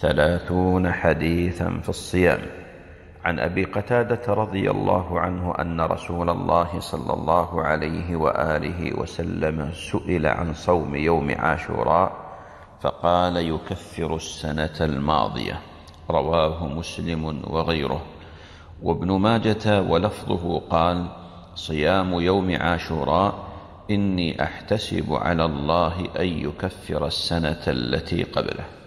ثلاثون حديثا في الصيام. عن أبي قتادة رضي الله عنه أن رسول الله صلى الله عليه وآله وسلم سئل عن صوم يوم عاشوراء فقال يكفر السنة الماضية. رواه مسلم وغيره. وابن ماجة ولفظه قال صيام يوم عاشوراء إني أحتسب على الله أن يكفر السنة التي قبله.